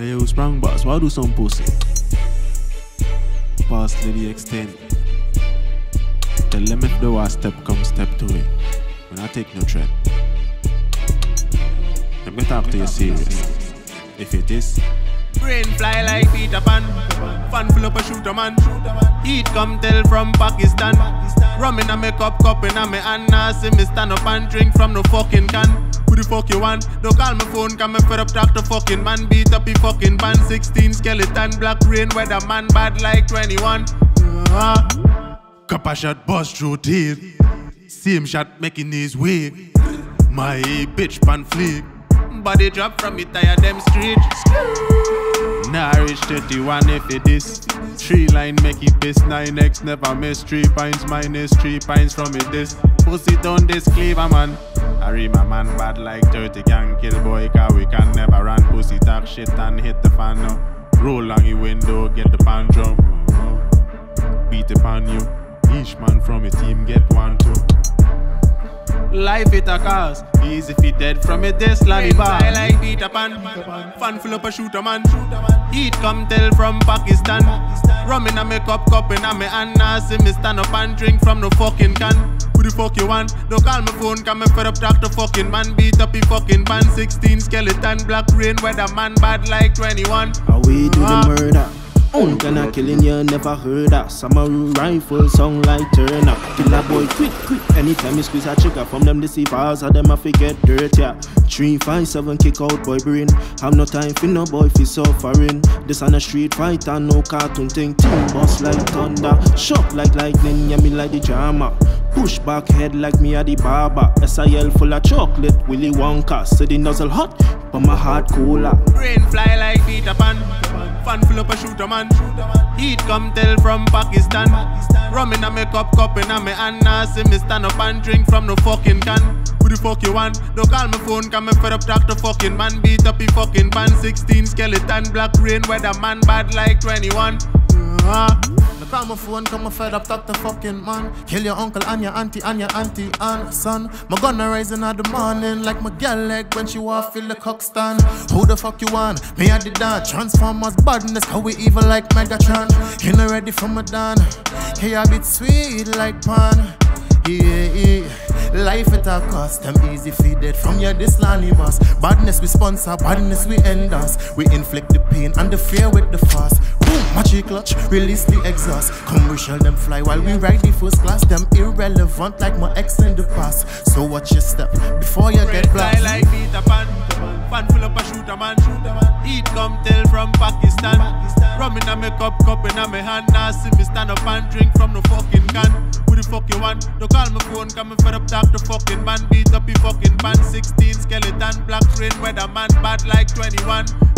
Hey, you sprang boss, why do some pussy? Pass lady extend. Tell them if the last step come step to it. When I take no threat. Let me talk to you serious. If it is, Brain fly like Peter Pan. Fun full up a shooter man. Heat come tell from Pakistan. Rum in a me cup, cup in a me hand. Now see me stand up and drink from the fucking can. The fuck you want? Don't call my phone, come me fed up talk to fucking man. Beat up the fucking band. 16 skeleton, black rain, weather man bad like 21. Uh-huh. Cup shot bust through teeth. Same shot making his way. My bitch pan flick. Body drop from me tire them street. Nah reach 31 if it is. Three line make it best. 9x never miss. Three pints minus three pints from it this. Pussy down this cleaver man. I read my man bad like 30 gang. Kill boy car we can never run. Pussy talk shit and hit the fan now. Roll on your window, get the pan drum. Beat it on you. Each man from a team get one too. Life it a cause. Easy fi dead from a this lobby bar I like Peter Pan Fan full up a shooter man. Heat come tell from Pakistan. Rum in a me cup, cup in a me hand. Now see me stand up and drink from the fucking can Who the fuck you want? Don't call my phone Come me fed up talk to fucking man Beat up the fucking band 16 skeleton Black rain weather man bad like 21 How we do the Ah. murder? Oh, gonna killing you never heard that. Summer rifle sound like turn up. Kill a boy quick, quick. Anytime you squeeze a trigger from them deceivers, or them a forget dirt, yeah. Three, five, seven, kick out boy brain. Have no time for no boy fi suffering. This on a street fight and no cartoon thing. Team boss like thunder, shock like lightning, yeah me like the drama. Push back head like me a the barber. SIL full of chocolate, Willy Wonka. So the nozzle hot, but my heart cooler. Rain fly like Peter Pan. Fan full up a shooter man. Heat come tell from Pakistan. Rum in a me cup, cup in a me hand. Now see me stand up and drink from the fucking can. Who the fuck you want? Don't call my phone, come me fed up talk to fucking man. Beat up the fucking band. 16 skeleton, black rain, weather man bad like 21. Uh-huh. Look on my phone, come my fed up, talk to fucking man. Kill your uncle and your auntie and your auntie and son. My gunna rising in the morning like my girl leg when she walk feel the cock stand. Who the fuck you want? Me at the dance. Transformers badness, how we evil like Megatron. You not ready for my done? Hey, a bit sweet like pan. Yeah, yeah. Life at a cost, them easy feed it from your this Lani Boss. Badness we sponsor, badness we end us. We inflict the pain and the fear with the fast. Clutch, release the exhaust. Commercial them fly while we ride the first class. Them irrelevant like my ex in the past. So watch your step before you Brain get fly blasted. like Peter Pan. Fan full up a shooter man. Heat come tell from Pakistan. Rum in a me cup, cup in a me hand. Now see me stand up and drink from the fucking can. Who the fuck you want? Don't call my phone, come me fed up talk the fucking man. Beat up the fucking band. 16 skeleton, black rain, weather man bad like 21. Uh-huh.